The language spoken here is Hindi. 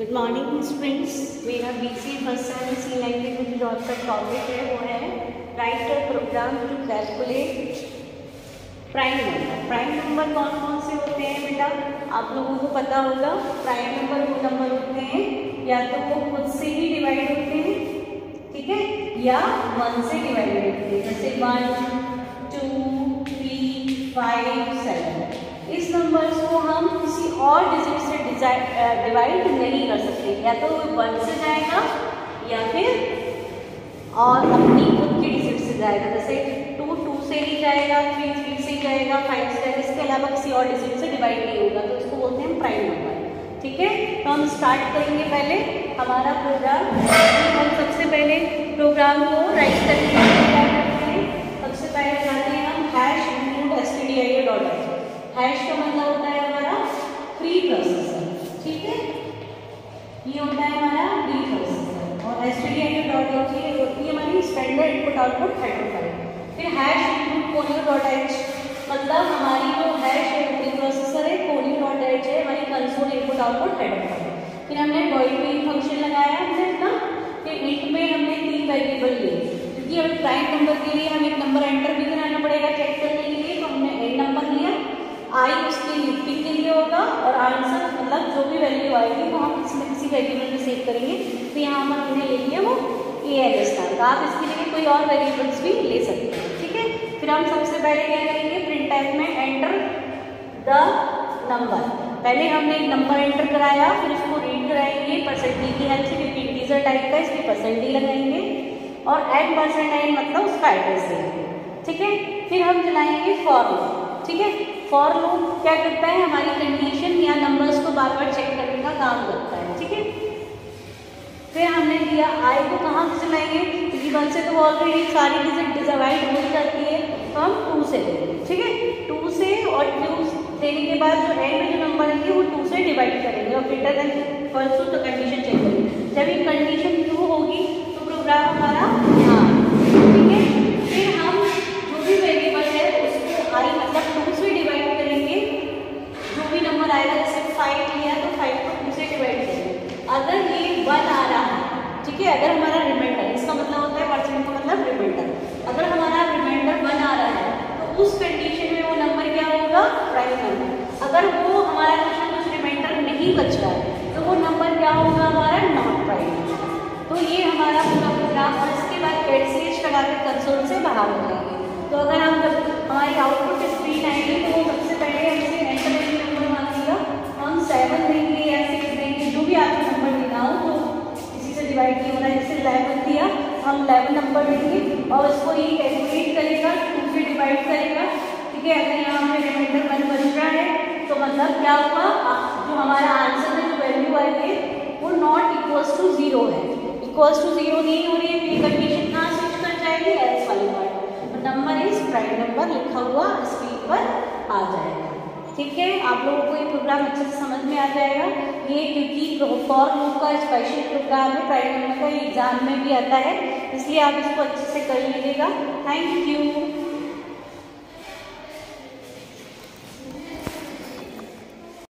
गुड मॉर्निंग स्टूडेंट्स मेरा B C first seven C language में जो आपका टॉपिक है, वो है write a program to calculate prime number prime number कौन कौन से होते हैं बेटा? आप लोगों को पता होगा प्राइम नंबर वो नंबर होते हैं, या तो वो खुद से ही डिवाइड होते हैं, ठीक है? या वन से डिवाइड होते हैं, जैसे one two three five seven इस नंबर्स को हम किसी और डिजिट से डिवाइड नहीं कर सकते। या तो वन से जाएगा, या फिर और अपनी खुद की डिजिट से जाएगा। जैसे टू टू से ही जाएगा थ्री थ्री से ही जाएगा फाइव से जाएगा इसके अलावा किसी और डिजिट से डिवाइड नहीं होगा। तो इसको बोलते हैं प्राइम नंबर ठीक है? तो हम स्टार्ट करेंगे पहले। हमारा प्रोग्राम हम सबसे पहले प्रोग्राम को राइट हैं। सबसे पहले जाते हैं हम hash include S T D I dot hash का मतलब होता है हमारा प्री प्रोसेसर ठीक है? ये होता है हमारा प्रोसेसर और S T D I dot H ये होती है हमारी स्टैंडर्ड इनपुट आउटपुट फ़ाइल फिर hash input conio dot H मतलब हमारी जो हैश प्री प्रोसेसर है कोनियो डॉट एच है, हमारी कंसोल इनपुट आउटपुट फ़ाइल फिर हमने वॉइड में फ़ंक्शन लगाया, हमने ना? फिर इंट में हमने तीन वेरिएबल लिए. क्योंकि हमें प्राइम नंबर के लिए हम एक नंबर एंटर भी कराना पड़ेगा चेक करने के लिए तो हमने एन नंबर लिया आई उसके लिफ्टिंग के लिए होगा और आंसर मतलब जो भी वैल्यू आएगी वो किसी वेरिएबल में सेव करेंगे तो यहाँ पर हमने ले लिया वो ए एल एस तो आप इसके लिए कोई और वेरिएबल्स भी ले सकते हैं, ठीक है? फिर हम सबसे पहले क्या करेंगे? प्रिंट टाइप में एंटर द नंबर पहले हमने एक नंबर एंटर कराया, फिर उसको रीड कराएँगे। परसेंट डी की हेल्प से क्योंकि इंटीजर टाइप का इसलिए परसेंट डी लगाएँगे और एड परसेंट एन मतलब उसका एड्रेस देंगे, ठीक है? फिर हम चलाएँगे फॉर लूप ठीक है? फॉर लूप क्या करता है? हमारी कंडीशन या नंबर्स को बार बार चेक करने का काम करता है ठीक है फिर हमने दिया आई को कहाँ से चलाएँगे? क्योंकि वन से तो ऑलरेडी सारी डिजिट डिवाइड हो जाती है तो हम टू से। ठीक है? टू से और टू देने के बाद जो एंड में जो नंबर है वो टू से डिवाइड करेंगे और ग्रेटर देन फ़र्स्ट तो कंडीशन चेंज करेंगे। जब ये कंडीशन टू होगी तो प्रोग्राम हमारा हाँ ठीक है फिर हम जो भी वेरिएबल है उसको आई मतलब टू से डिवाइड करेंगे जो भी नंबर आएगा जैसे फाइव लिया तो फाइव को टू से डिवाइड करेंगे अगर ये वन आ रहा है ठीक अगर हमारा रिमाइंडर इसका मतलब होता है परसेंट का मतलब रिमाइंडर अगर हमारा रिमाइंडर वन आ रहा है तो उस कंडीशन में वो नंबर क्या होगा? प्राइम नंबर अगर वो हमारा कुछ कुछ रिमाइंडर नहीं बच रहा है तो वो नंबर क्या होगा हमारा? नॉट प्राइम तो ये हमारा पूरा प्रोग्राम और इसके बाद एड सीएच लगा के कंसोल से बाहर हो जाएँगे। तो अगर हम जब हमारी आउटपुट हम इलेवन नंबर देंगे और उसको ये कैलकुलेट करेगा टू से डिवाइड करेगा। ठीक है, अगर यहाँ पे रिमाइंडर वन बन रहा है तो मतलब क्या हुआ? जो हमारा आंसर में जो वैल्यू आई है वो नॉट इक्वल्स टू ज़ीरो है। इक्वल्स टू ज़ीरो नहीं हो रही है तो ये कंडीशन कहाँ स्विच कर जाएगी? एल्स वाली part number is prime number लिखा हुआ स्क्रीन पर आ जाएगा। ठीक है, आप लोगों को ये प्रोग्राम अच्छे से में आ जाएगा। ये क्योंकि फॉर लूप का स्पेशल प्रोग्राम है प्राइवेट नंबर का एग्ज़ाम में भी आता है, इसलिए आप इसको अच्छे से कर लीजिएगा। Thank you